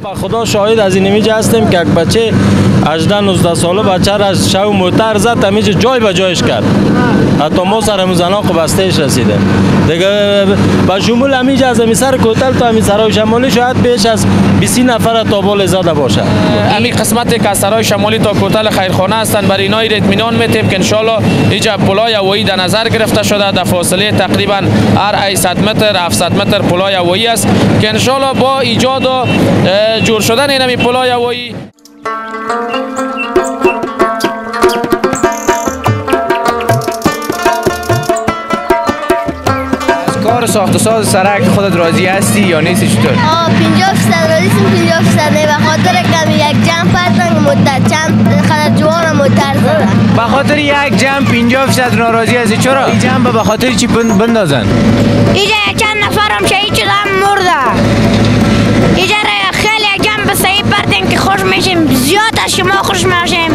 با خدا شاهد از این میجه هستیم که یک بچه 18 19 ساله بچه را از شو موتر زد همیشه جای به جایش کرد. حتی ما سر زناق بستهش رسیده. دیگه با شمول همیشه از همی سر کوتل تا همی سرای شمالی شاید بیش از 20 نفر تا بال زده باشه همین قسمت که سرای شمالی تا کوتل خیرخانه هستند برای اینای اطمینان میتیم که انشالله اینجا پلای هوایی در نظر گرفته شده. در فاصله تقریبا هر 100 متر 700 متر پلای هوایی است که انشالله با ایجاد و جور شدن این همی پلای هوایی از کار ساخت و ساز سرک خودت راضی هستی یا نیستی چطور؟ آه 50 فیصد راضیسیم 50 فیصد نه به خاطر کمی یک جمع پرتن مدت چند خدر جوان متر زدن به خاطر یک جمع 50 درصد ناراضی هستی چرا؟ این جمع به خاطر چی بند- بندازن؟ اینجا یک چند نفرم شهید شدن میشیم. زیاد از شما خوش میشیم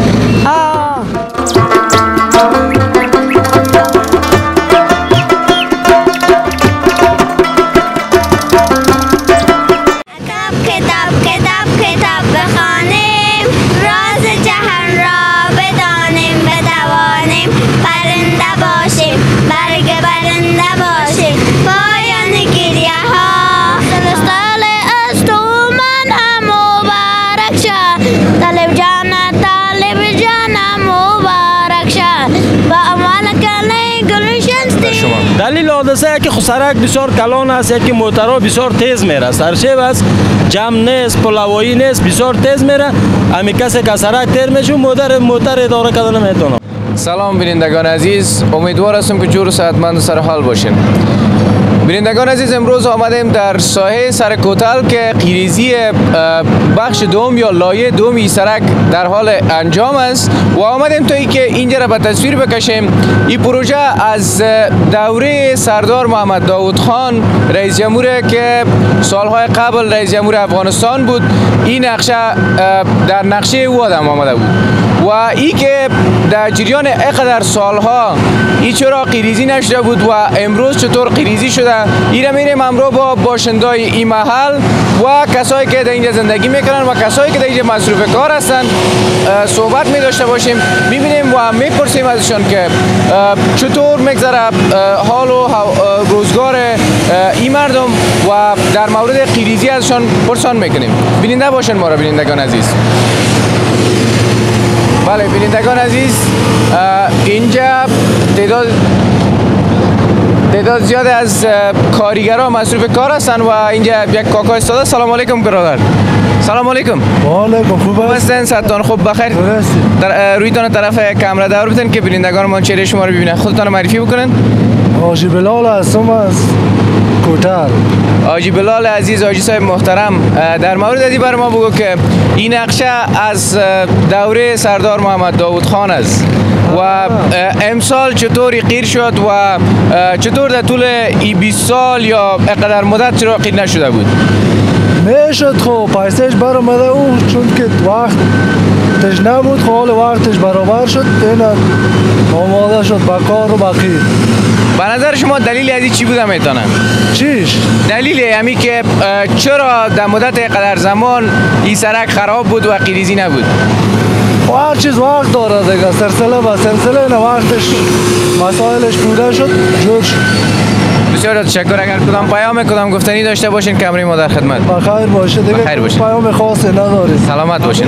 سرک بسیار کلان است یکی موترها بسیار تیز میره. سرشیب است جمع نیست پلاوایی نیست بسیار تیز میره. امی کسی که سرک تیر میشه موتر موتر اداره کردن نمی‌تونه سلام بینندگان عزیز. امیدوار هستم که جور و سر حال باشین. بینندگان عزیز امروز آمدیم در ساحه سر کوتل که قیریزی بخش دوم یا لایه دومی سرک در حال انجام است و آمدیم تا که اینجا را به تصویر بکشیم. این پروژه از دوره سردار محمد داود خان رئیس جمهور که سالهای قبل رئیس جمهور افغانستان بود. این نقشه در نقشه او آدم آمده بود. و ای که در جریان اقدر سالها ای چرا قیریزی نشده بود و امروز چطور قیریزی شده؟ ای را میریم همراه با باشندای این محل و کسایی که در اینجا زندگی می‌کنن و کسایی که در اینجا مصروف کار هستن صحبت می داشته باشیم. می‌بینیم و می‌پرسیم ازشان که چطور میگذره حال و روزگار این مردم و در مورد قیریزی ازشان پرسان می‌کنیم. بیننده باشن ما را بینندگان عزیز. بله بینندگان عزیز اینجا تعداد تعداد زیاد از اه، کارگران مصروف کار هستن و اینجا یک کاکا استاده سلام علیکم برادر. سلام علیکم. علیکم خوب هستین؟ ستان خوب؟ بخیر. در رویتان طرف کامرا دور بتن که بینندگان ما چهره شما رو ببینن. خودتان معرفی بکنن. آجی بلال هستم از کوتل آجی بلال عزیز آجی صاحب محترم در مورد ازی بر ما بگو که این نقشه از دوره سردار محمد داود خان است و امسال چطوری قیر شد و چطور در طول ای 20 سال یا اقدر مدت چرا قیر نشده بود؟ می‌شد خب پیسش برآمده او چون که وقت تش نبود خب حال وقتش برابر شد این آماده شد با کار و بقیه به نظر شما دلیل از این چی بوده می‌تونه چیش؟ دلیل همی که اه، چرا در مدت قدر زمان این سرک خراب بود و قیریزی نبود؟ و هر چیز وقت داره دیگه. سلسله به سلسله نه وقتش مسائلش بوده شد جور شد. بسیار تشکر. اگر کدام پیام کدام گفتنی داشته باشین کمری ما در خدمت. بخیر باشه دیگه بخیر باشه. پیام خاصی نداری. سلامت باشین.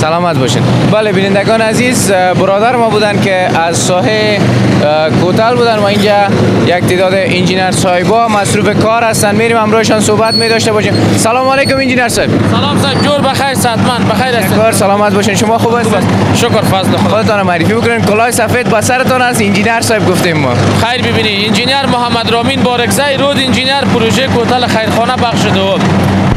سلامت باشین. بله بینندگان عزیز برادر ما بودن که از ساحه کوتل بودن و اینجا یک تعداد انجینر صاحبا مصروف کار هستن. میریم همراهشان صحبت می داشته باشیم. سلام علیکم انجینر صاحب. سلام صاحب جور بخیر صحتمند بخیر هستین کار سلامت باشین. شما خوب هستین؟ شکر فضل خدا. خودتان رو معرفی بکنین. کلاه سفید با سرتان است انجینر صاحب گفتیم ما. خیر ببینی انجینیر محمد رامین بارکزی رود. انجینیر پروژه کوتل خیرخانه بخش دوم.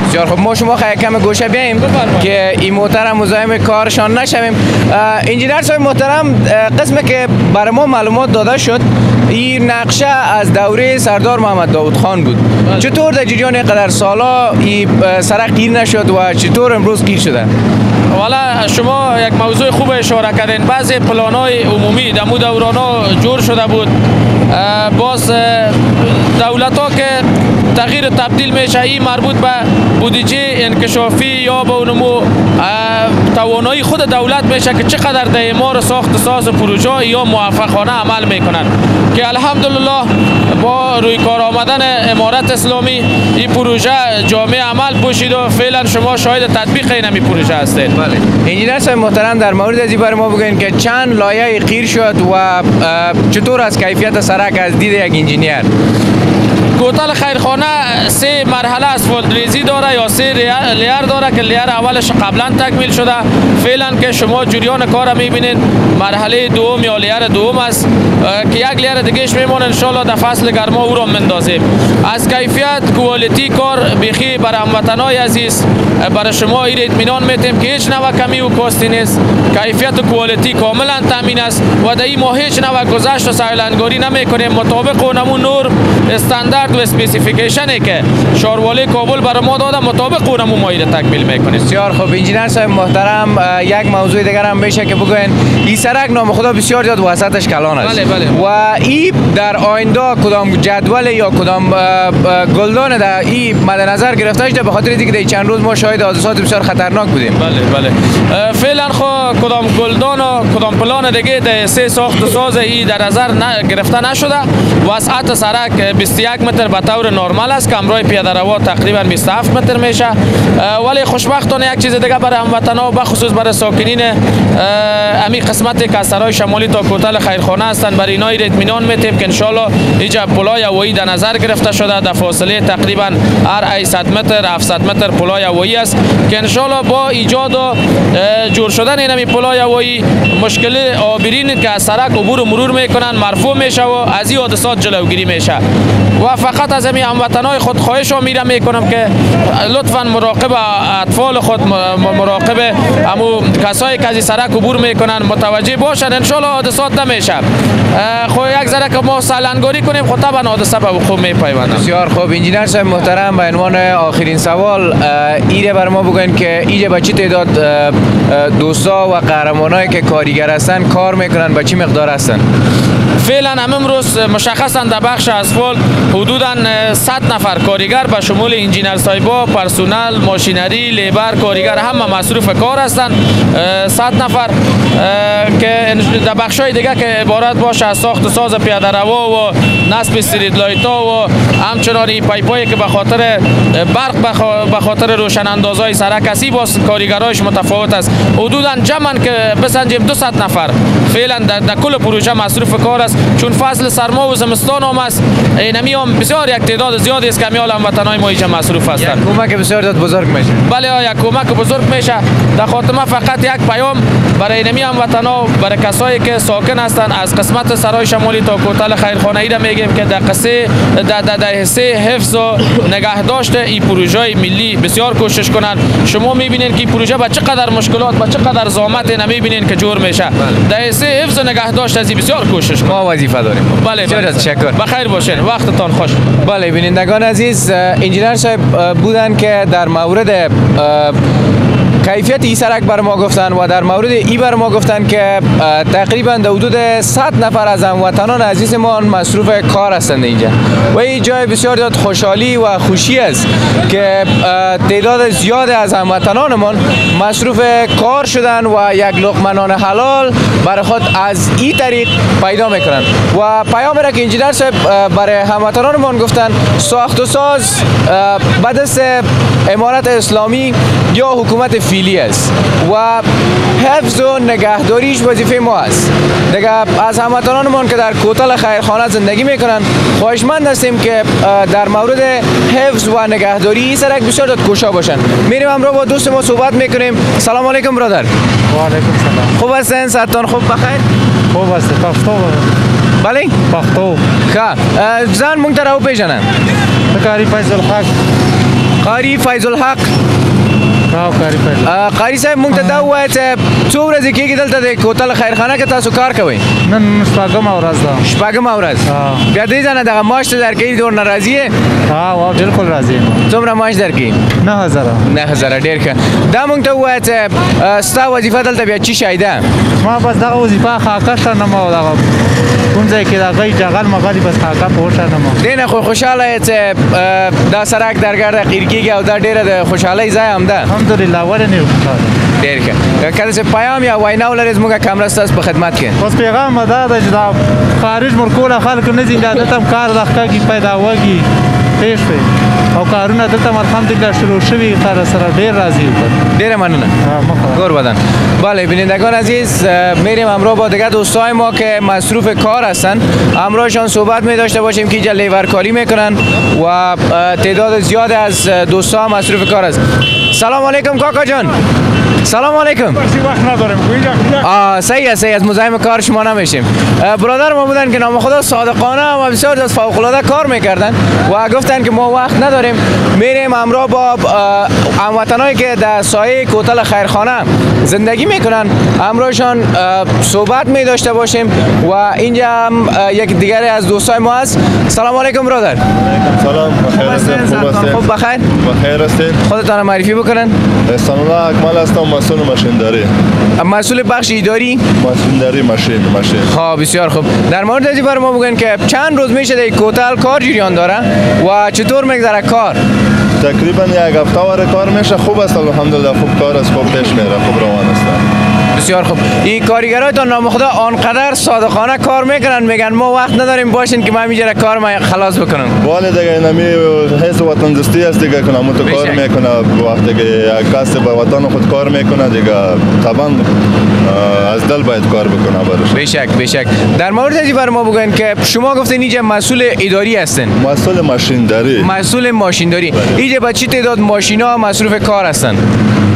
بسیار خب ما شما خیلی کم گوشه بیاییم. که این محترم مزاحم کارشان نشویم. انجینر صاحب محترم اه، قسمی که برای ما معلومات داده شد این نقشه از دوره سردار محمد داود خان بود. بله. چطور در جریان قدر سالا این سرک گیر نشد و چطور امروز گیر شده؟ والا شما یک موضوع خوب اشاره کردین. بعضی پلان های عمومی در مو دوران ها جور شده بود. باز دولت ها که تغییر تبدیل میشه این مربوط به بودجه انکشافی یا به نمو اه، توانایی خود دولت میشه که چقدر در اعمار ساخت ساز پروژه یا موفقانه عمل می‌کنن. که الحمدلله با روی کار آمدن امارت اسلامی این پروژه جامع عمل پوشید و فعلا شما شاهد تطبیق این همی پروژه هستید. بله. انجینر صاحب محترم در مورد از برای ما بگوین که چند لایه قیر شد و چطور از کیفیت سرک از دید یک انجینیر؟ کوتل خیرخانه سه مرحله اسفالت ریزی داره یا سه layer داره که layer اولش قبلا تکمیل شده. فعلا که شما جریان کار می‌بینید مرحله دوم یا layer دوم است که یک layer دیگهش میمونه. انشالله در فصل گرما او را مندازیم از کیفیت quality کار بخی بر هموطنای عزیز. برای شما این اطمینان میتیم که هیچ نوع کمی و کاستی نیست. کیفیت و quality کاملا تامین است. و در این ماه هیچ نوع گذشت و سهل‌انگاری نمی‌کنیم. مطابق اونمون نورم استاندارد و specification ی که شاروالی کابل برای ما داده مطابق اونمون ما این تکمیل می‌کنیم. بسیار خوب. انجینر صاحب محترم یک موضوع دیگر هم میشه که بگوین. این سرک نام خدا بسیار زیاد وسطش کلان است. بله، بله. و این در آینده کدام جدول یا کدام گلدان در این مد نظر گرفته شده به خاطر اینکه چند روز ما شاهد حادثات بسیار خطرناک بودیم. بله بله. فعلا خو کدام گلدان و کدام پلان دیگه در سه ساخت و ساز ای در نظر گرفته نشده. وسعت سرک 21 متر به طور نرمال است کمرای پیاده روا تقریبا 27 متر میشه. ولی خوشبختانه یک چیز دیگه برای هموطنا و بخصوص برای ساکنین امی قسمتی که شمالی تا کوتل خیرخانه هستند. برای اینا اطمینان میتیم که انشالله اینجا پلای هوایی در نظر گرفته شده. در فاصله تقریبا هر 800 متر 700 متر پلای هوایی است که انشالله با ایجاد و جور شدن این پلای هوایی مشکل آبرین که از سرک عبور و مرور می‌کنن مرفوع میشه و از این حادثات جلوگیری میشه. و فقط از همین هموطنای خود خواهش میره می‌کنم که لطفا مراقب اطفال خود مراقب امو کسایی که از سرک عبور می‌کنن متوجه باشن. انشالله حادثات نمیشه خو یک ذره که ما سالنگاری کنیم خود طبعا حادثه به وقوع میپیوندن بسیار خوب. انجینر صاحب محترم به عنوان آخرین سوال ایره بر ما بگوین که اینجا به چی تعداد دوستا و قهرمانایی که کارگر هستن کار می‌کنن به چی مقدار هستن؟ فعلا هم امروز مشخصا در بخش اسفالت حدودا 100 نفر کارگر به شمول انجینر صاحبا پرسونل machinery labor کارگر همه مصروف کار هستند. 100 نفر که در بخش های دیگه که عبارت باشه از ساخت ساز پیاده روا و نصب street light ها و همچنان این pipe هایی که به خاطر برق به خا- به خاطر روشن اندازهای سرک هستی باز کارگرایش متفاوت است. حدودا جمعا که بسنجیم 200 نفر. فعلا در, در کل پروژه مصروف کار است. چون فصل سرما و زمستان هم است. اینمی هم بسیار یک تعداد زیادی است که همیال هموطنای ما اینجا مصروف هستند. کمک بسیار بزرگ میشه. بله آیا کمک بزرگ میشه. در خاتمه فقط یک پیام برای اینمی هموطنا برای کسایی که ساکن هستند از قسمت سرای شمالی تا کوتل خیرخانه ای را میگیم که در قصه در در در حصه حفظ و نگهداشت این پروژه ملی بسیار کوشش کنند. شما می‌بینید که پروژه با چقدر مشکلات با چقدر زحمت نمی‌بینید که جور میشه. در حصه حفظ و نگهداشت از بسیار کوشش کنند. ما وظیفه داریم. بله بسیار بله. تشکر. بخیر باشین. وقتتان خوش. بله بینندگان عزیز انجینر صاحب بودن که در مورد کیفیت این سرک بر ما گفتن و در مورد ای بر ما گفتن که تقریبا در حدود 100 نفر از هموطنان عزیز ما مصروف کار هستند اینجا. و این جای بسیار زیاد خوشحالی و خوشی است که تعداد زیاد از هموطنانمان مصروف کار شدن و یک لقمه حلال برای خود از این طریق پیدا می‌کنن و پیام را که انجینر صاحب برای هموطنانمان گفتن ساخت و ساز به دست امارت اسلامی یا حکومت فیلی است و حفظ و نگهداریش وظیفه ما است. دیگه از هموطنانمان که در کوتل خیرخانه زندگی می‌کنن خواهشمند هستیم که در مورد حفظ و نگهداری این سرک بسیار زیاد کوشا باشن میریم همراه با دوست ما صحبت می‌کنیم. سلام علیکم برادر. و علیکم سلام. خوب هستین؟ ساعتان خوب؟ بخیر؟ خوب است پختو بله. پختو خا زن مونږ ته راو کاری فیض الحق. قاری فیض الحق. ها او پیدا. آ، قاری صاحب مونږ ته دا ووایه چې څو ورځې کېږي دلته د کوتل خیرخانه کې تاسو کار کوئ؟ نن شپږم ورځ ده. شپږمه ورځ. بیا دې ځانه دغه معاش ته درکوي دور ناراضي یې؟ ها وا بالکل راځي څومره معاش درکوي؟ نه هزاره. نه هزاره ډېر ښه. دا مونږ ته ووایه چې ستا وظیفه دلته بیا چی شی ده؟ ما بس دغه وظیفه خاکه نه ما دغه کوم ځای کې دغه جغل مغلی بس په وشه نه ما دې نه خو خوشحاله یې چې دا سړک درګرده قیر کېږي او دا ډېره د خوشحالۍ ځای هم ده الحمدلله ولې نه خوشاله ډېر ښه. کله چې پیام یا وینا ولرئ زموږ کامره ستاسو په خدمت کې بس پیغام دا ده چې دا خارج مرکول خلک نه ځي دا هم کار د ښکاږي پیدا وږي وي او کارونه دلته الحمدلله شروع شوي خیر سره ډېر راضي یو ډېره مننه. گور بدن. بله بینندگان عزیز میریم همراه با دیگه دوستای ما که مصروف کار هستن. همراهشان صحبت می داشته باشیم که اینجا لیورکاری می‌کنن و تعداد زیاد از دوستا مصروف کار است سلام علیکم کاکا جان. سلام علیکم. وقت ندارم آه صحیح است صحیح است. مزاحم کار شما نمیشیم. برادر ما بودن که نام خدا صادقانه و بسیار از فوق العاده کار می‌کردن و گفتن که ما وقت نداریم. میریم همراه با هموطنایی که در سایه کوتل خیرخانه زندگی می‌کنن. همراهشان اه، صحبت می داشته باشیم و اینجا هم یک دیگری از دوستای ما هست. سلام علیکم برادر. سلام. بخیر هستید خوب بخیر. بخیر هستید خودتان معرفی بکنن. احسان الله اکمل هستم. مسئول ماشینداری. مسئول بخش اداری ماشینداری ماشین ماشین. خب بسیار خوب. در مورد این بر ما بگن که چند روز میشه در کوتل کار جریان داره و چطور میگذره کار؟ تقریبا یک هفته واره کار میشه. خوب است الحمدلله. خوب کار است خوب پیش میره خوب روان است. بسیار خوب. این کارگرایتان نام خدا آنقدر صادقانه کار می‌کنن میگن ما وقت نداریم باشین که ما همینجا کار ما خلاص بکنم. ولی دیگه نمی حس وطن دوستی است دیگه کنه مو تو کار. می‌کنه. وقتی که کس به وطن خود کار می‌کنه دیگه. طبعا از دل باید کار بکنه برش بشک بشک در مورد از این بر ما بگن که شما گفتین اینجا مسئول اداری هستن مسئول ماشینداری مسئول ماشینداری اینجا با چی تعداد ماشینا مصروف کار هستن؟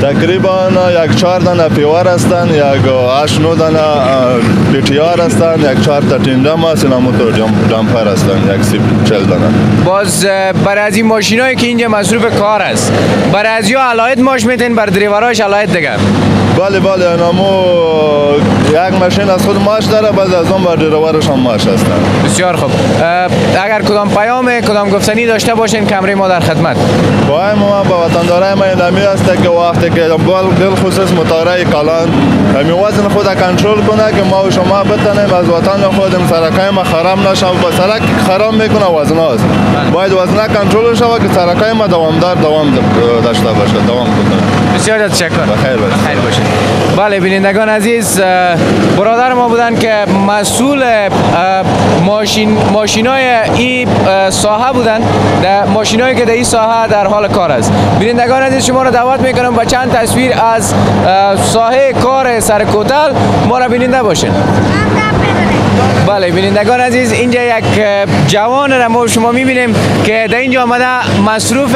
تقریبا یک چهار دانه پیوار هستن یک هشت نو دانه پیتیار هستن یک چهار تا تیندم هست اینا موتور جم- جمپر هستن یک سی چل دانه باز برای از این ماشینایی که اینجا مصروف کار است برای از یا علایت ماش میتین بر دریوراش علایت دیگه. بله بله اینا مو یک ماشین از خود ماش داره بعد از اون بر دیروارش هم ماش هستن. بسیار خوب. اگر کدام پیام کدام گفتنی داشته باشین کمره ما در خدمت. باید ما با وطندارای ما اینمی است که وقتی که بال دل خصوص مطاره کلان. همی وزن خود کنترل کنه که ما و شما بتنیم از وطن خود این سرکای ما خراب نشه با سرک خراب می‌کنه وزن هاست باید وزن کنترل شود که سرکای ما دوامدار دوام داشته باشه دوام کنه بسیار تشکر بخیر باشید. بخیر باشید بله بینندگان عزیز برادر ما بودن که مسئول ماشین ماشینای این ساحه بودن. در ماشینایی که در این ساحه در حال کار است. بینندگان عزیز شما را دعوت می‌کنم با چند تصویر از ساحه کار سر کوتل ما را بیننده باشین. بله بینندگان عزیز اینجا یک جوان را ما شما می‌بینیم که در اینجا آمده مصروف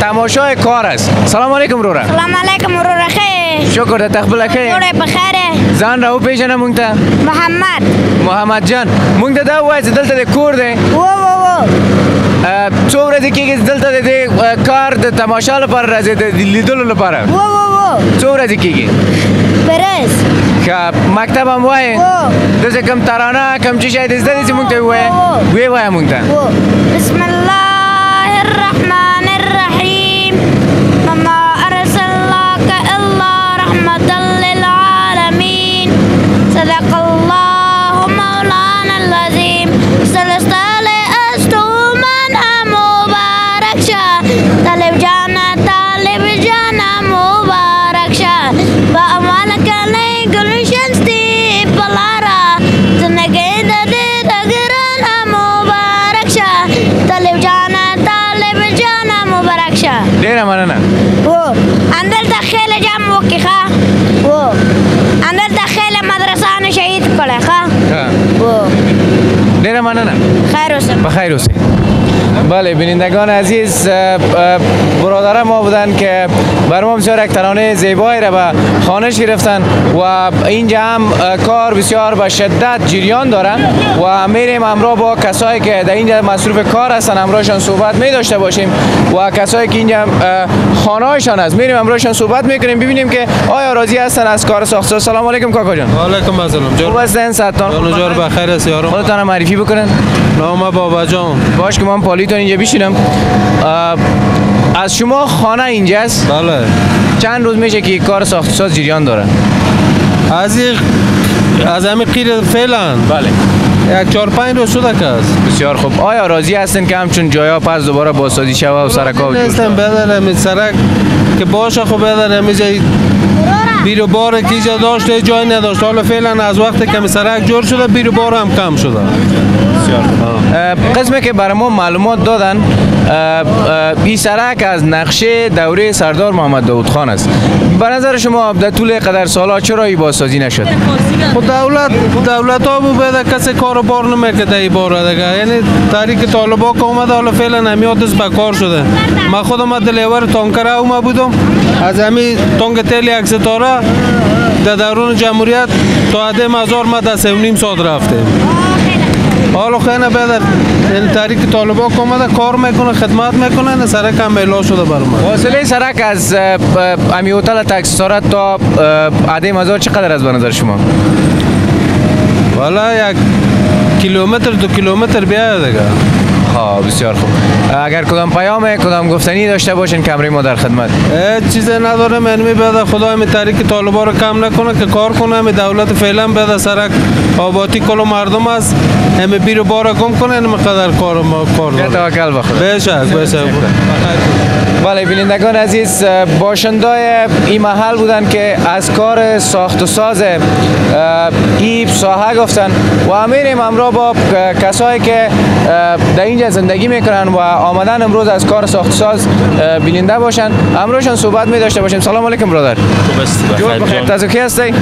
تماشای کار است. سلام علیکم رورا. سلام علیکم ورو رخه شکر ده تقبل که جوړه په خیره ځان راو پیژنه مونږ ته. محمد. محمد جان مونږ ته دا وایي چې دلته د کور دی. و و و څو ورځې کېږي دلته د کار د تماشا لپاره راځي د لیدلو لپاره. و و و څو ورځې کېږي؟ پرس مکتب هم وایي و. داسې کم ترانه کم چې شاید زده دي چې مونږ ته ووایي و. ویې وایه مونږ ته. و بسم الله الرحمن الرحيم وما أرسلناك إلا رحمة للعالمين. صدق الله مولانا العظيم. Pero sí. بله بینندگان عزیز برادر ما بودن که بر ما بسیار یک ترانه زیبایی را به خانش گرفتن و اینجا هم کار بسیار به شدت جریان دارن و میریم همراه با کسایی که در اینجا مصروف کار هستن همراهشان صحبت می داشته باشیم و کسایی که اینجا خانه هایشان هست. میریم همراهشان صحبت می‌کنیم ببینیم که آیا راضی هستن از کار ساخت سلام علیکم کاکا جان. علیکم السلام. خوب جان هستین؟ ساعتان جان بخیر است یارم خودتان معرفی بکنن؟ نام بابا جان. باش که من پالیتون اینجا بشینم. از شما خانه اینجاست؟ بله. چند روز میشه که کار ساخت ساز جریان داره؟ از این از همین قیر فعلا. بله. یک چهار پنج روز شده که است. بسیار خوب. آیا راضی هستین که همچون جایا پس دوباره بازسازی شوه و سرکا و جور نیستم بدن همین سرک که باشه خب بدن همین جای بیرو بار که اینجا داشته جای نداشت حالا فعلا از وقتی که همین سرک جور شده بیرو بار هم کم شده. قسمی که برای ما معلومات دادن این سرک از نقشه دوره سردار محمد داود خان است. به نظر شما در طول قدر سالها چرا این بازسازی نشد؟ خود دولت دولت ها بود بده کسی کار بار نمی‌کرده ای بار دیگه. یعنی تحریک طالبا که اومده حالا فعلا همیات است به کار شده. من خودم از دلیور تانکر اومده بودم. از همین تانک تیل یک ستاره در دوران جمهوریت تا عده مزار ما در سه نیم ساعت رفتیم حالا خیلی بده یعنی تحریک طالبا که اومده کار می‌کنه خدمت می‌کنه نه سرک هم اعلان شده بر ما. فاصله سرک از امی هتل تاکسیسارت تا عده مزار چقدر از به نظر شما؟ والا یک کیلومتر دو کیلومتر بیاید دیگه. ها بسیار خوب. اگر کدام پیام کدام گفتنی داشته باشین کمره ما در خدمت. چیز نداره یعنی بده خدا همین تحریک طالبا رو کم نکنه که کار کنه. همین دولت فعلا بده سرک آباتی کل مردم است. همین بیرو بار گم کنه همین قدر کار ما کار داره. توکل به خدا. بشک بشک بله بینندگان عزیز اه، باشندای این محل بودن که از کار ساخت و ساز این ساحه گفتن و امیر همراه با کسایی که در اینجا زندگی می‌کنن و آمدن امروز از کار ساخت ساز بیننده باشن. امروزشان صحبت می داشته باشیم. سلام علیکم برادر. خوب است بخیر. کی هستی؟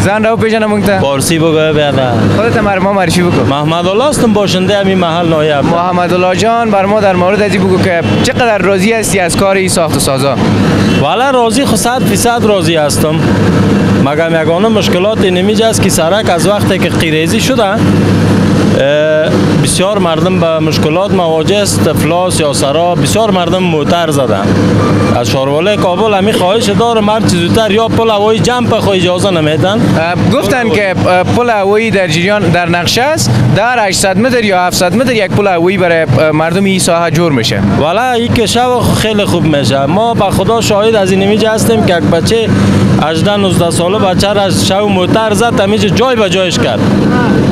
زن رو پیژنم مونتا فارسی بگو بیاده خودت ما معرفی بکن محمد الله هستم باشنده همین محل نایب. محمد الله جان بر ما در مورد ازی بگو که چقدر راضی هستی از کار این ساخت و سازا؟ والا راضی خود صد فیصد راضی هستم. مگم یگانه مشکلات نمیجه است که سرک از وقتی که قیریزی شده بسیار مردم به مشکلات مواجه است افلاس یا سرا. بسیار مردم موتر زدن. از شارواله کابل همی خواهش دارم هر چیز زودتر یا پل هوایی جمپ خو اجازه نمیدن. گفتن که پل هوایی در جریان در نقشه است. در 800 متر یا 700 متر یک پل هوایی برای مردم این ساحه جور میشه. والا این شب خیلی خوب میشه. ما به خدا شاهد از این نمیجه هستیم که یک بچه 18 19 ساله بچه را از شو موتر زد همیشه جای به جایش کرد.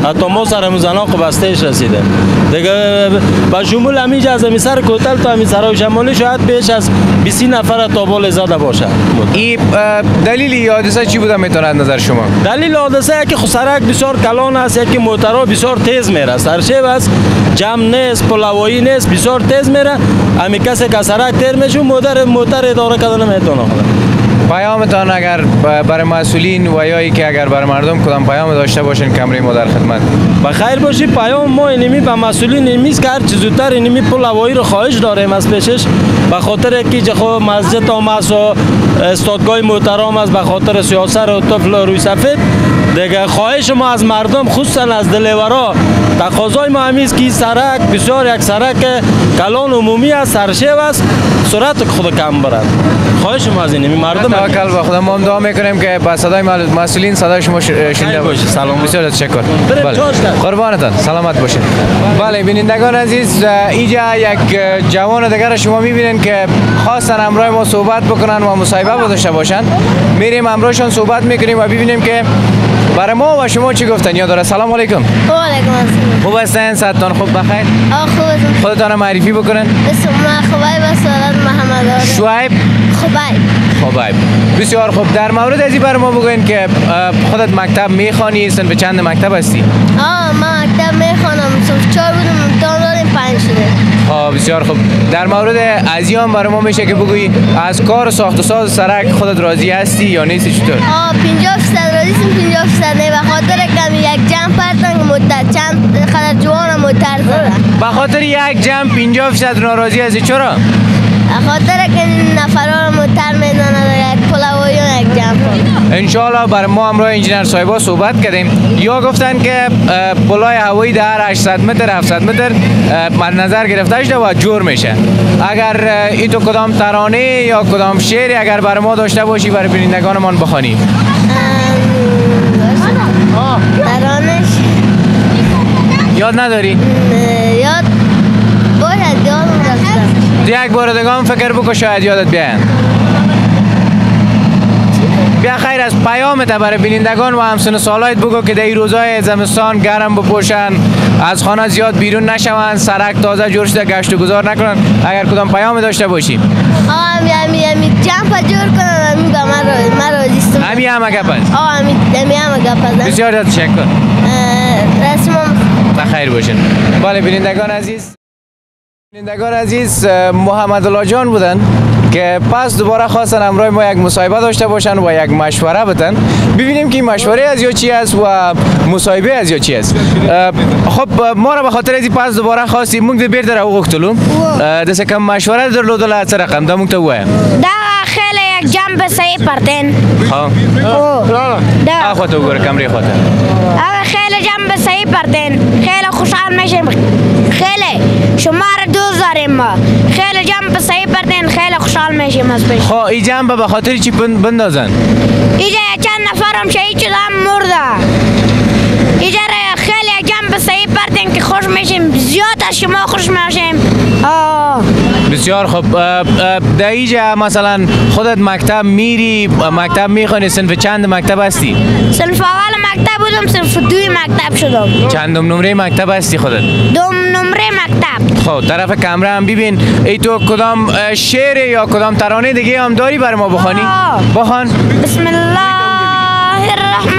حتی ما سر زنا خب بستهش رسیده. دیگه به شمول همیشه از همی سر کوتل تا همی سرای شمالی شاید بیش از 20 نفر تا بال زده باشه. این دلیل حادثه چی بوده می‌تونه از نظر شما؟ دلیل حادثه که خود سرک بسیار کلان است یکی موترها بسیار تیز میره. سرشیب است جمع نیست پلاوایی نیست بسیار تیز میره. امی کسی که سرک تیر میشه موتر موتر اداره کردن نمی‌تونه پیامتان اگر برای مسئولین و یا که اگر برای مردم کدام پیام داشته باشین کمره ما در خدمت. بخیر باشی پیام ما اینمی به مسئولین اینمی که هر چیز زودتر اینمی پل هوایی رو خواهش داریم از پیشش به خاطر که جه خو مسجد هم است و استادگاه محترم است به خاطر سیاست و طفل روی سفید دیگه خواهش ما از مردم خصوصا از دلیورا. تقاضای ما همی است که سرک بسیار یک سرک کلان عمومی است سرشیب است. سرعت خود کم برد. خواهش ما از اینمی مردم توکل به خدا ما هم دعا می‌کنیم که با صدای مسئولین صدای شما شنیده باشه. سلام. بسیار تشکر بله. قربانتان. سلامت باشین. بله بینندگان عزیز اینجا یک جوان دیگر شما می‌بینین که خواستن همراه ما صحبت بکنن و مصاحبه داشته باشن. میریم همراهشان صحبت می‌کنیم و ببینیم که برای ما و شما چی گفتن. یا داره. سلام علیکم. وعلیکم السلام. خوب هستین؟ صحتتان خوب بخیر خوب خودتان معرفی بکنن اسم ما خبای و سالت محمد شعیب؟ خبای خب بسیار خوب. در مورد ازی بر ما بگوین که خودت مکتب می‌خوانی سن به چند مکتب هستی؟ آه من مکتب می‌خوانم. صبح چهار بودم امتحان دادیم پنج شده. ها بسیار خوب. در مورد ازیان برای ما میشه که بگویی از کار ساخت و ساز سرک خودت راضی هستی یا نیستی چطور؟ آه پینجا فیصد رئیسم پینجا فیصد نه. به خاطر کمی یک جمع پرتن مدت چند خدر جوان زده به خاطر یک جمپ 50 فیصد ناراضی هستی چرا؟ خاطر که نفرها رو موتر می‌زنه یک پلاوی و یک جمپ انشالله بر ما همراه انجینر صاحبا صحبت کردیم. یا گفتن که پلای هوایی در 800 متر 700 متر مد نظر گرفته شده و جور میشه. اگر ای تو کدام ترانه یا کدام شعری اگر بر ما داشته باشی برای بینندگانمان بخوانی. ترانش؟ یاد نداری؟ یاد یک بار دیگه هم فکر بکن شاید یادت بیاین. بیا خیر از پیامت برای بینندگان و همسن سالایت بگو که در این روزهای زمستان گرم بپوشن. از خانه زیاد بیرون نشوند سرک تازه جور شده گشت و گذار نکنن اگر کدام پیام داشته باشی آه همی همی همی جمپ جور کنن همی با من را من را دیستم همی هم گپ است. آه همی همی هم گپ است بسیار تشکر رسمم. بخیر باشین. بله بینندگان عزیز. بینندگان عزیز محمد الله جان بودن که پس دوباره خواستن همراه ما یک مصاحبه داشته باشن و یک مشوره بدن. ببینیم که مشوره از یا چی است و مصاحبه از یا چی است. خب ما را به خاطر از پس دوباره خواستیم. مونږ د بیرته راوغوښتلو اه، داسې کوم مشوره درلودله څه رقم دا مونږ ته ووایه دا خیلی یک جنب صحیح پرتین ښه دا. هغه ته وګوره کمرې خواته اگر خیلی جنب صحیح پرتین خیلی خوشحال میشیم. خیلی شما را دوست داریم ما. خیلی جنب صحیح پرتین خیلی خوشحال میشیم از پیش. خب این جنب به خاطر چی بند- بندازن؟ اینجا چند نفرم شهید شدن مرده. اینجا را خیلی جنب صحیح پرتین که خوش میشیم. زیاد از شما خوش میشیم. آه. بسیار خوب. در اینجا مثلا خودت مکتب میری مکتب می‌خوانی صنف چند مکتب هستی؟ صنف اول مکتب بودم صنف دوی مکتب شدم چندم نمره مکتب هستی خودت؟ دوم نمره مکتب. خب طرف کمره هم ببین. ای تو کدام شعر یا کدام ترانه دیگه هم داری بر ما بخوانی. بخوان. بسم الله الرحمن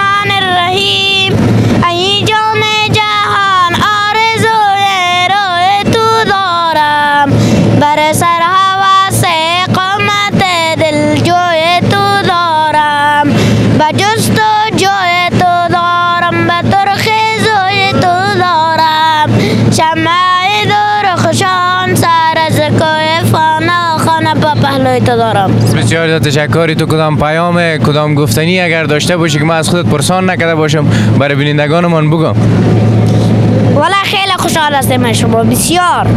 دارم. بسیار زیاد تشکری تو کدام پیام کدام گفتنی اگر داشته باشی که من از خودت پرسان نکرده باشم برای بینندگانمان بگم والا خیلی خوشحال هستیم از شما. بسیار.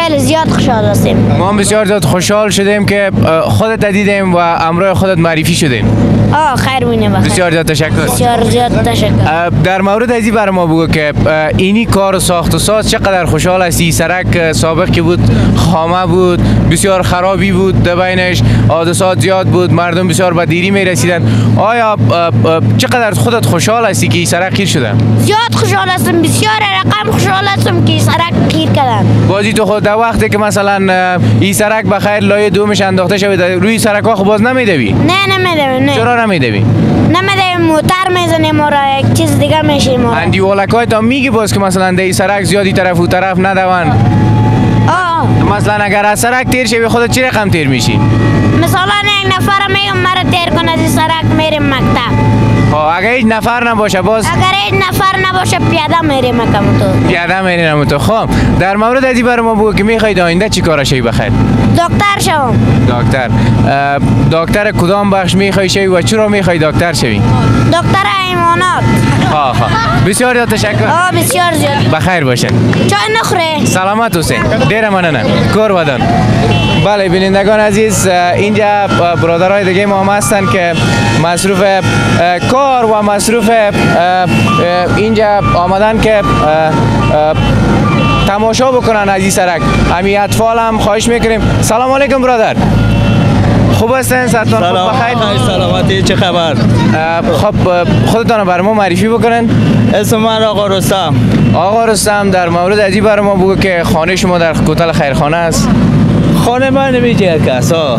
خیلی زیاد خوشحال هستیم. ما هم بسیار زیاد خوشحال شدیم که خودت دیدیم و امرای خودت معرفی شدیم. آه خیر بینه بخیر. بسیار زیاد تشکر. بسیار زیاد تشکر. در مورد ازی برای ما بگو که اینی کار ساخت و ساز چقدر خوشحال هستی؟ سرک سابق که بود؟ خامه بود بسیار خرابی بود در بینش حادثات زیاد بود مردم بسیار به دیری می رسیدن آیا چقدر خودت خوشحال هستی که سرک خیر شده؟ زیاد خوشحال هستم بسیار رقم خوشحال هستم که سرک خیر کردن. بازی تو خود در وقتی که مثلا این سرک بخیر لایه دومش انداخته شده روی سرک ها خب باز نمیدوی؟ نه نمیدیم نه. چرا نمیدوی؟ نمیدیم موتر می‌زنیم ما را یک چیز دیگه میشیم ما. اندی تا میگی باز که مثلا در این سرک زیادی طرف و طرف ندوان آه. مثلا اگر از سرک تیر شوی خودت چی رقم تیر میشی؟ مثلا یک نفر میگم مرا تیر کن از این سرک میریم مکتب. خب اگه هیچ نفر نباشه باز اگر یک نفر نباشه پیاده میریم مکم تو. پیاده میرین تو. خب در مورد ازی برای ما بگو که می‌خواید آینده چی کارا شوی بخیر دکتر شوم. دکتر. دکتر کدام بخش می‌خوای شوی و چرا می‌خوای دکتر شوی؟ دکتر حیوانات ها ها بسیار زیاد تشکر. آه بسیار زیاد. بخیر باشین چای نخوره سلامت حسین. دیر مننه. کور ودان. بله بینندگان عزیز اینجا برادرای دیگه ما هم هستن که مصروف کار و مصروف اینجا آمدن که تماشا بکنن از این سرک. امی اطفال هم خواهش می‌کنیم. سلام علیکم برادر. خوب هستن ستان خوب بخیر. سلامتی چه خبر؟ خب خودتان بر ما معرفی بکنن اسم من آقا رستم. آقا رستم در مورد ازی بر ما بگو که خانه شما در کوتل خیرخانه است. خانه من نمیجه کس ها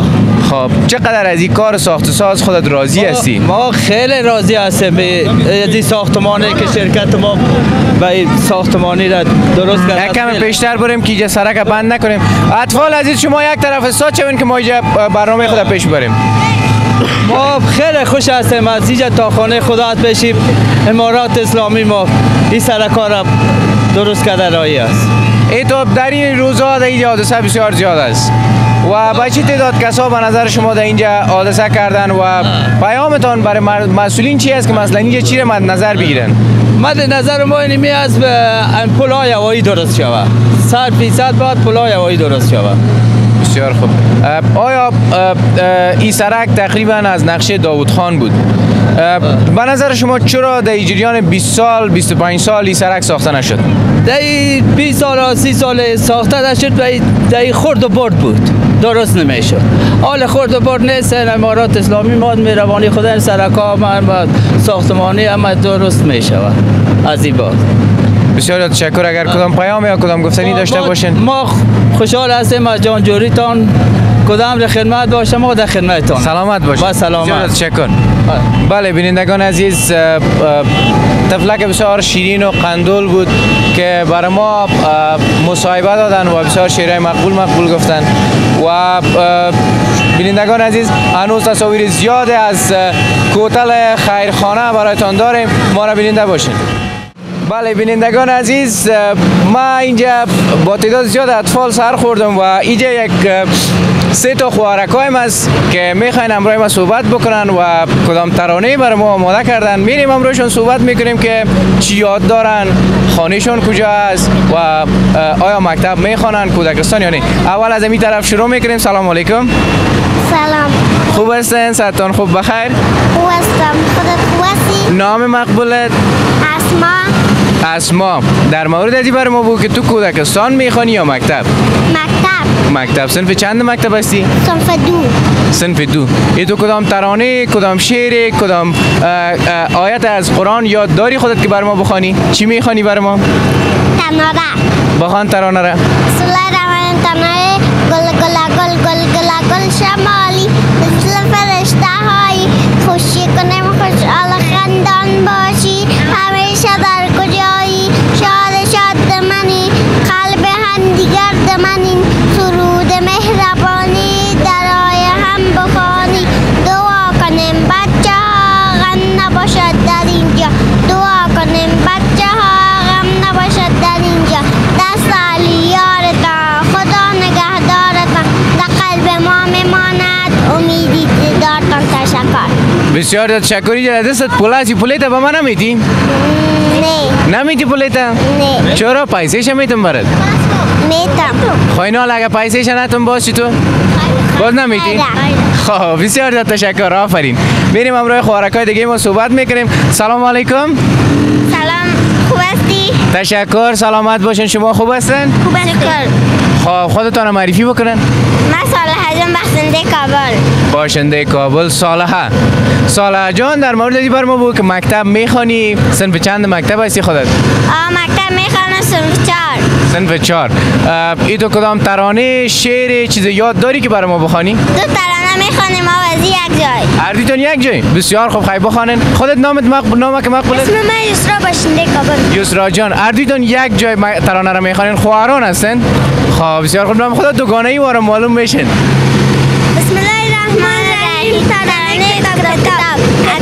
خب چقدر از این کار ساخت و ساز خودت راضی هستی؟ ما خیلی راضی هستیم به از این ساختمانی که شرکت ما به این ساختمانی را درست کرده یک کم پیشتر بریم که سرک بند نکنیم. اطفال عزیز شما یک طرف ساز شوین که ما اینجا برنامه خود پیش بریم ما خیلی خوش هستیم از اینجا تا خانه خدا بشیم. امارات اسلامی ما این سرکار را درست کرده راهی است. ای تو در این روزها در اینجا حادثه بسیار زیاد است. و با چه تعداد کسا به نظر شما در اینجا حادثه کردن و پیامتان برای مسئولین چی است که مثلا اینجا چی را مد نظر بگیرن؟ مد نظر ما اینمی است به پلای هوایی درست شود. صد فیصد باید پلای هوایی درست شود. بسیار خوب. آیا این سرک تقریبا از نقشه داوود خان بود؟ به نظر شما چرا در جریان 20 سال 25 سال این سرک ساخته نشد؟ در 20 سال و 30 سال ساخته شد و در خورد و برد بود. درست نمی‌شد حال خورد و برد نیست امارات اسلامی ما مهربانی خدا این سرک ها و ساختمانی اما درست می شود. از این بعد بسیار تشکر. اگر کدام پیام یا کدام گفتنی داشته باشین. ما خوشحال هستیم از جانجوریتان کدام در خدمت باشه ما در خدمتتان سلامت باشید. با سلامت. تشکر بله بینندگان عزیز تفلک بسیار شیرین و قندول بود که برای ما مصاحبه دادن و بسیار شعرهای مقبول مقبول گفتن. و بینندگان عزیز هنوز تصاویر زیاد از کوتل خیرخانه برایتان داریم. ما را بیننده باشین بله بینندگان عزیز ما اینجا با تعداد زیاد اطفال سر خوردم و اینجا یک سه تا خوارکایم است که می‌خواین امروی ما صحبت بکنن و کدام ترانه برای ما آماده کردن. میریم امرویشون صحبت می‌کنیم که چی یاد دارن خانهشون کجا است و آیا مکتب می‌خوانن کودکستان یا نه. اول از این طرف شروع می‌کنیم. سلام علیکم. سلام. خوب هستین؟ ساعتان خوب؟ بخیر؟ خوب هستم. خودت خوب هستی؟ نام مقبولت؟ اسما. اسما. در مورد ازی برای ما بود که تو کودکستان می‌خوانی یا مکتب؟ مکتب. مکتب. صنف چند مکتب هستی؟ صنف دو. صنف دو. ای تو کدام ترانه کدام شعر کدام آیت از قرآن یاد داری خودت که بر ما بخوانی؟ چی می‌خوانی بر ما؟ تناره بخوان ترانه را. الله الرحمن تناره گل گل گل گل گل گل شمالی. مثل فرشته های خوشی کنیم خوشحال بسیار تشکر اینجا دستت. پوله هستی؟ پولیتا به من نمیدی؟ نه. نمیدی پولیتا؟ نه. چرا؟ پیسیش میتون برد؟ میتم خواهی نال اگه پیسیش نتون باز چی تو؟ باز نمیدی؟ خب بسیار زیاد تشکر. آفرین. بریم امروی خوارکای دیگه ما صحبت می‌کنیم. سلام علیکم. سلام. خوب هستی؟ تشکر. سلامت باشین. شما خوب هستن؟ خوب شکر خب خودتان معرفی بکنن. جان بخشنده کابل. باشنده کابل صالحه. صالحه جان در مورد بر ما بود که مکتب می‌خوانی؟ صنف چند مکتب هستی خودت؟ آه مکتب می‌خوانم صنف چهار. صنف چهار. اه، ای تو کدام ترانه شعر چیز یاد داری که برای ما بخوانی؟ دو ترانه می‌خوانیم آوازی یک جای. اردیتون یک جای. بسیار خوب خیلی بخوانن. خودت نامت مقبول نامه که مقبول اسم من یسرا باشنده کابل. یسرا جان اردیتون یک جای ترانه رو می‌خوانین خواهران هستن. خب بسیار خوب. نام خدا دوگانه ای وارم معلوم میشن. بسم الله الرحمن الرحیم. ترانه کتاب.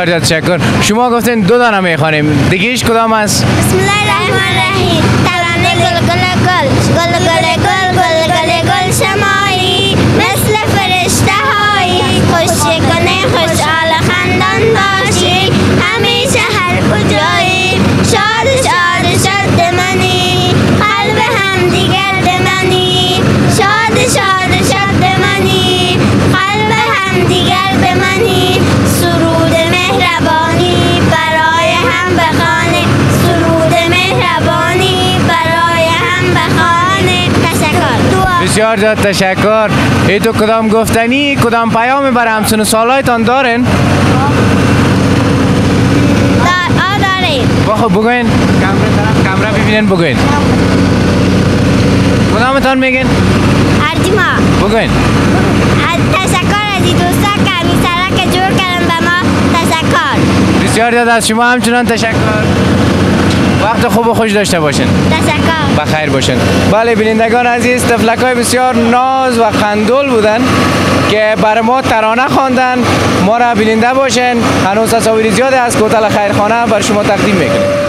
بسیار زیاد تشکر شما گفتین دو دانه می‌خوانیم دیگهش کدام است بسم الله الرحمن الرحیم. گل گل گل گل گل گل گل گل گل شمایی بسیار زیاد تشکر. ای تو کدام گفتنی؟ کدام پیام بر همسن سالایتان دارن دار آ خب بگوین. کامرا طرف ببینین بگوین. کدامتان میگین؟ ارجما بگوین. تشکر از این دوستا که همین سرک جور کردن به ما. تشکر. بسیار زیاد از شما همچنان تشکر. وقت خوب و خوش داشته باشین. تشکر. بخیر باشین. بله بینندگان عزیز تفلک های بسیار ناز و خندول بودن که بر ما ترانه خواندن. ما را بیننده باشین. هنوز تصاویر زیاد از کوتل خیرخانه بر شما تقدیم می‌کنیم.